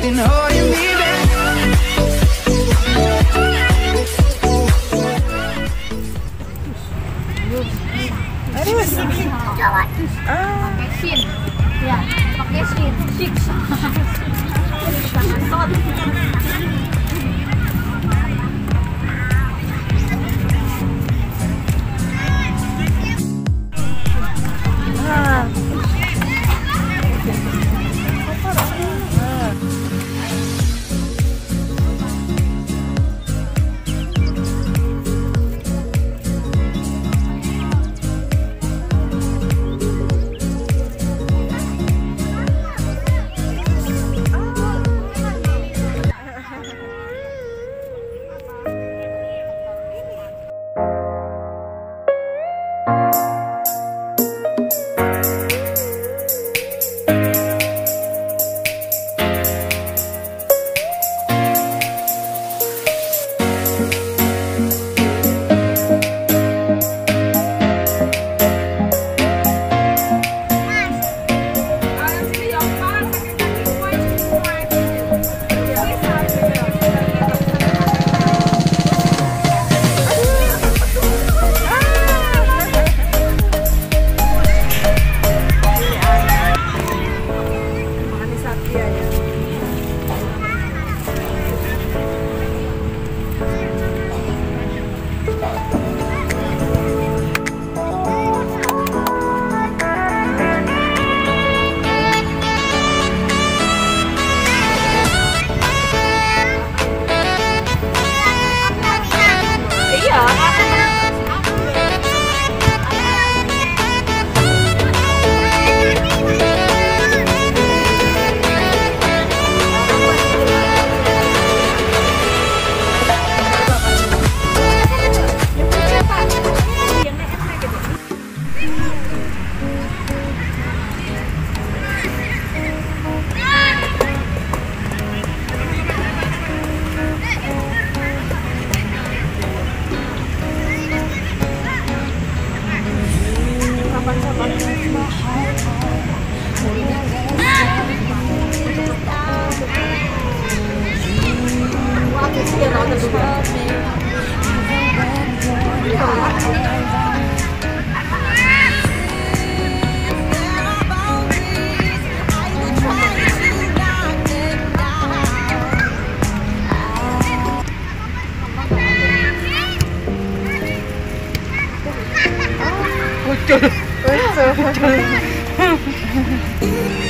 been holding me back. Pakai shin. Ya, pakai shin. Six. Tangan 我要走了哈哈哈哈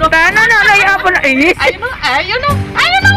Tana na, naiapon na inis. Ayun na, ayun na, ayun na.